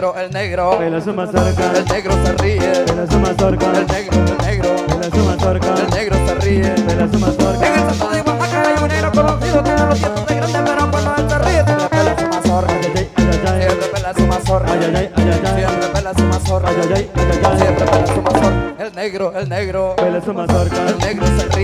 negro, el negro. El negro se ríe. El negro, el negro. El negro se ríe. En el centro de Oaxaca hay un negro conocido que no los dientes de grande, pero cuando él se ríe, se pela su mazorca. Siempre pela su mazorca. Siempre pela su mazorca. Siempre pela su mazorca. El negro, el negro. El negro se ríe.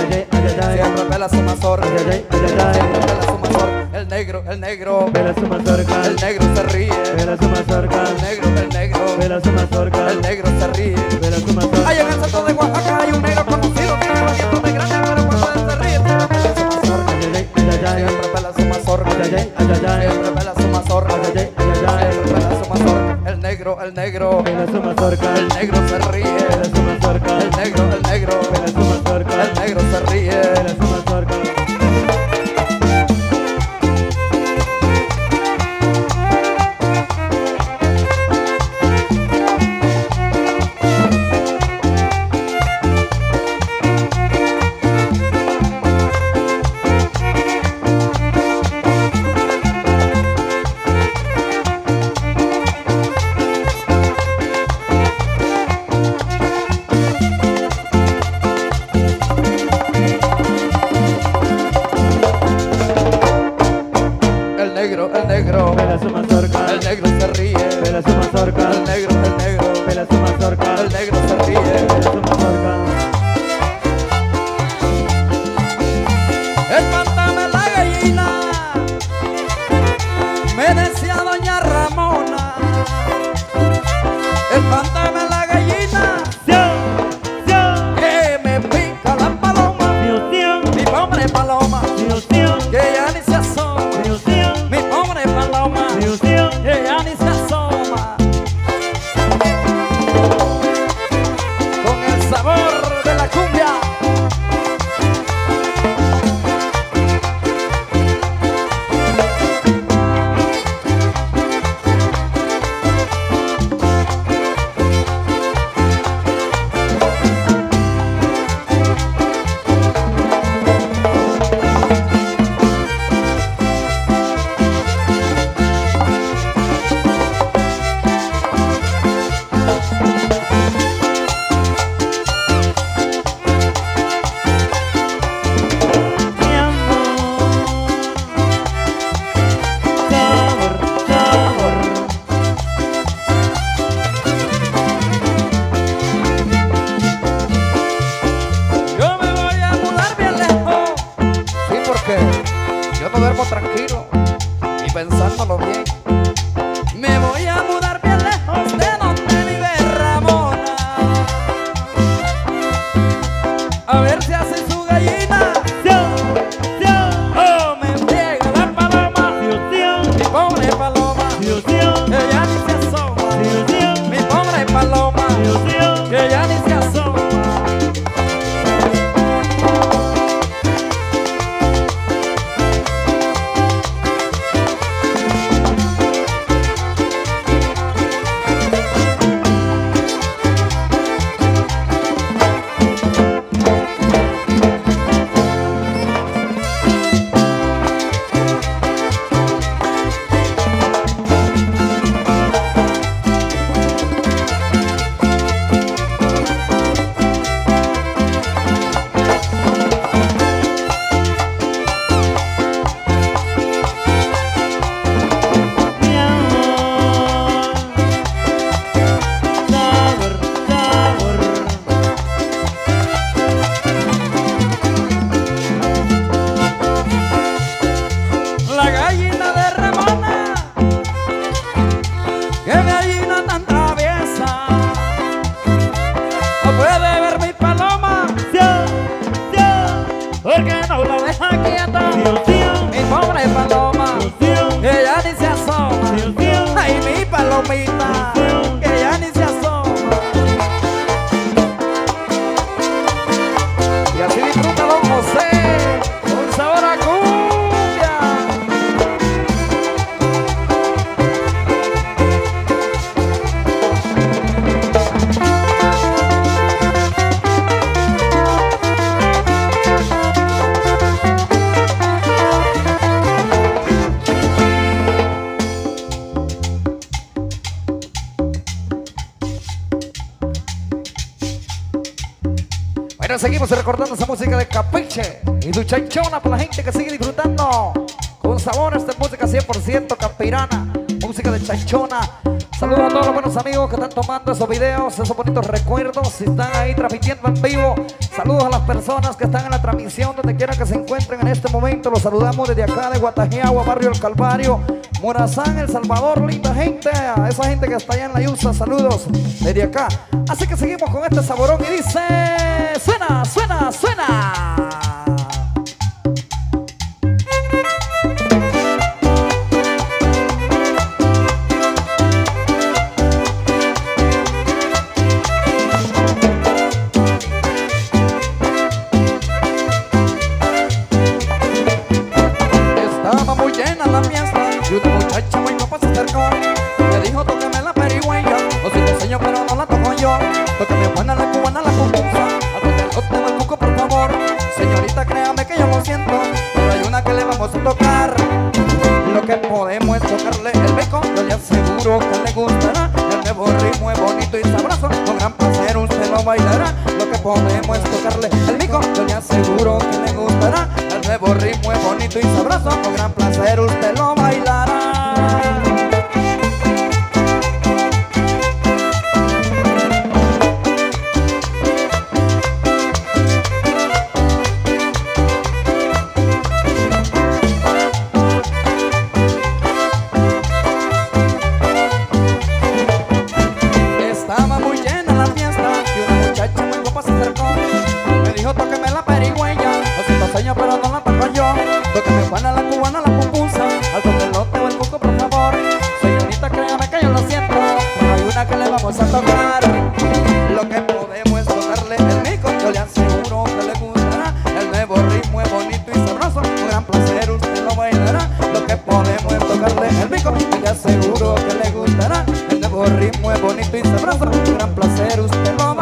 Se atropela su mazor, se atropela su mazor. El negro, el negro, vela su mazorca. El negro se ríe, vela su mazorca. El negro, el negro, vela su mazorca. El negro se ríe, vela su mazorca. Allá en el centro de Oaxaca hay un negro conocido, que tiene valiente de grande, pero cuando se ríe, se atropela su mazorca. Se atropela su mazorca. Se atropela su mazorca. El negro, el negro, vela su mazorca. El negro se ríe. pahita seguimos recordando esa música de Capiche y Duchachona para la gente que sigue disfrutando con sabor esta música 100% campirana, música de Chanchona. Saludos a todos los buenos amigos que están tomando esos videos, esos bonitos recuerdos, y están ahí transmitiendo en vivo. Saludos a las personas que están en la transmisión, donde quiera que se encuentren en este momento. Los saludamos desde acá de Guatajeagua, Barrio El Calvario, Morazán, El Salvador, linda gente, esa gente que está allá en la Yusa, saludos desde acá. Así que seguimos con este saborón y dice, suena, suena, suena. Que yo lo siento, pero hay una que le vamos a tocar. Lo que podemos es tocarle el beco, yo le aseguro que le gustará. El nuevo ritmo es bonito y sabroso, con gran placer usted lo bailará. Lo que podemos es tocarle el bico, yo le aseguro que le gustará. El nuevo ritmo es bonito y sabroso, con gran placer usted lo bailará. Siento, hay una que le vamos a tocar. Lo que podemos es tocarle el mico, yo le aseguro que le gustará. El nuevo ritmo es bonito y sabroso, con gran placer usted lo bailará. Lo que podemos es tocarle el mico, yo le aseguro que le gustará. El nuevo ritmo es bonito y sabroso, con gran placer usted lo bailará.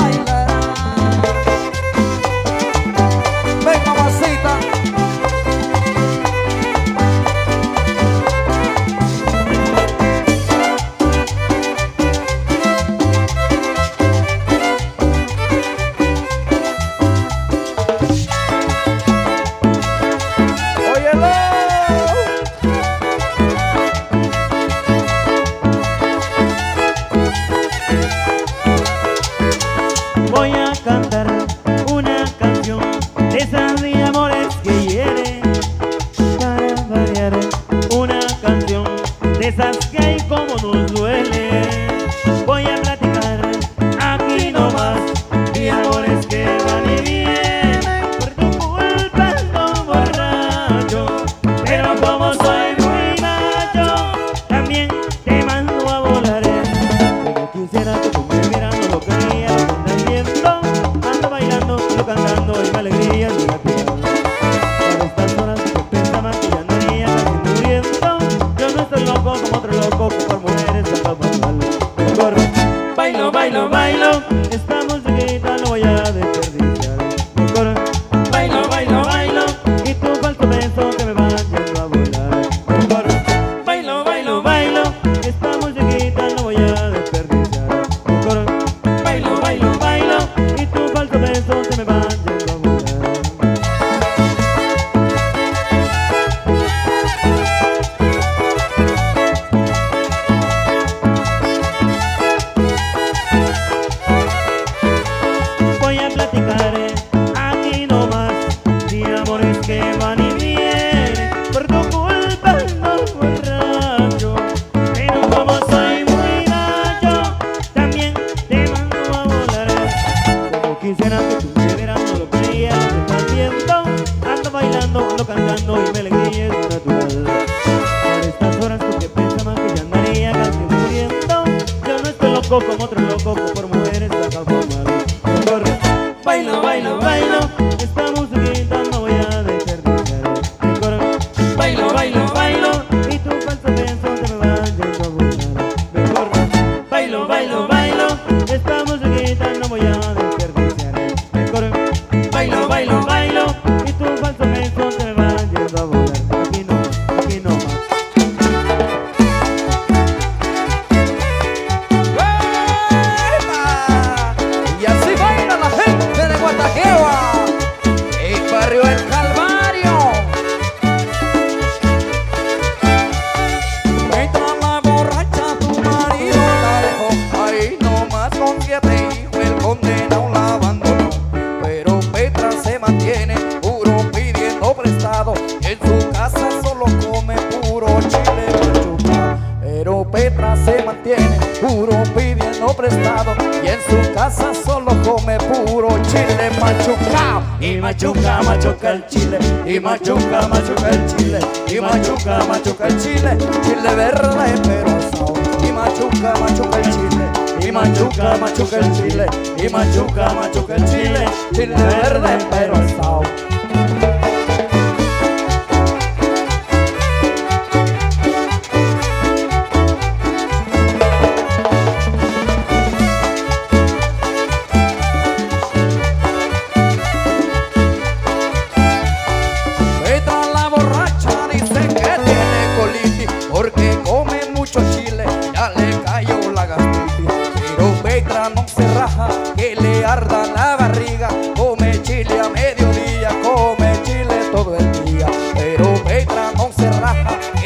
Y en su casa solo come puro chile machucado. Y machuca, machuca el chile. Y machuca, machuca el chile. Y machuca, machuca el chile. Chile verde pero asado. Y machuca, machuca el chile. Y machuca, machuca el chile. Y machuca, machuca el chile. Chile verde pero asado.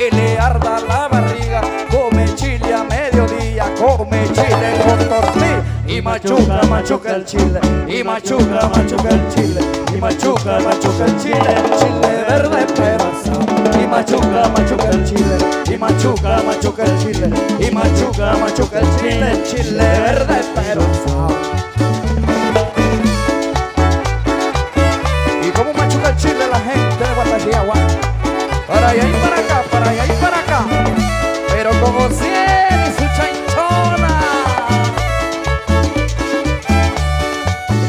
Que le arda la barriga, come chile a mediodía, come chile con tortilla. Y machuca, machuca el chile, y machuca, machuca el chile, y machuca, machuca el chile, chile verde pero asado. Y machuca, machuca el chile, y machuca, machuca el chile, y machuca, machuca el chile, chile verde pero asado. ¿Y cómo machuca el chile la gente de Guatajiagua? Para allá y para acá, para allá y para acá. Pero como y su chanchona.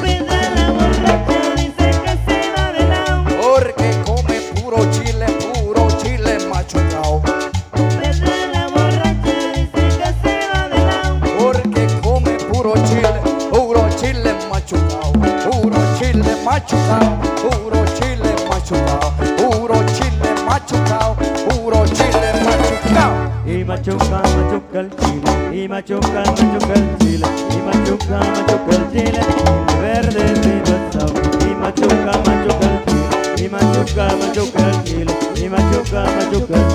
Pedra la borracha dice que se va de lado. Porque come puro chile, puro chile machucao. Pedra la borracha dice que se va de lado. Porque come puro chile, puro chile machucao. Puro chile machucao, machuca, machuca el chile, y machuca, machuca el chile, y machuca, machuca el chile, y verde y pasado, y machuca, machuca el chile, y machuca, machuca el chile, y machuca, machuca el chile.